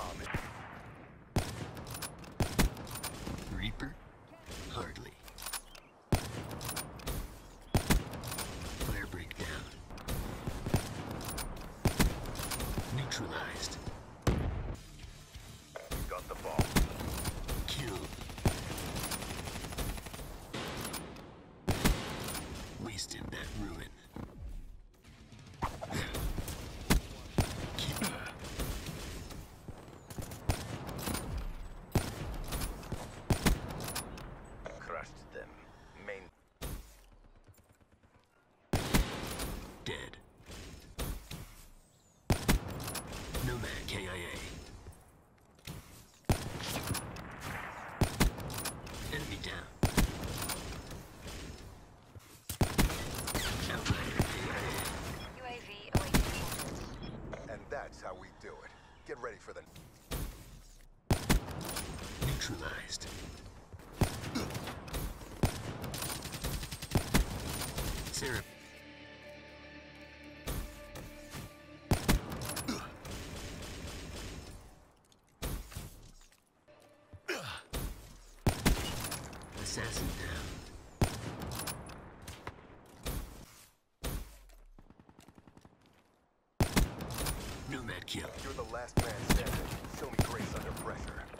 bomb. Reaper? Hardly. Firebreak down. Neutralized. Got the bomb. Killed. Wasted that ruin. Ready for the... Neutralized. Seraph. Assassin down. No med. You're the last man standing. Show me grace under pressure.